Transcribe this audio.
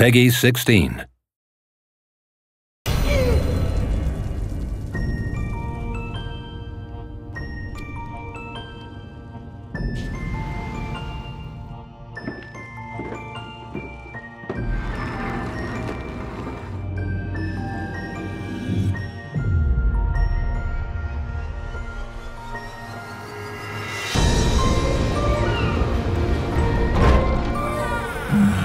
Peggy 16. Mm-hmm.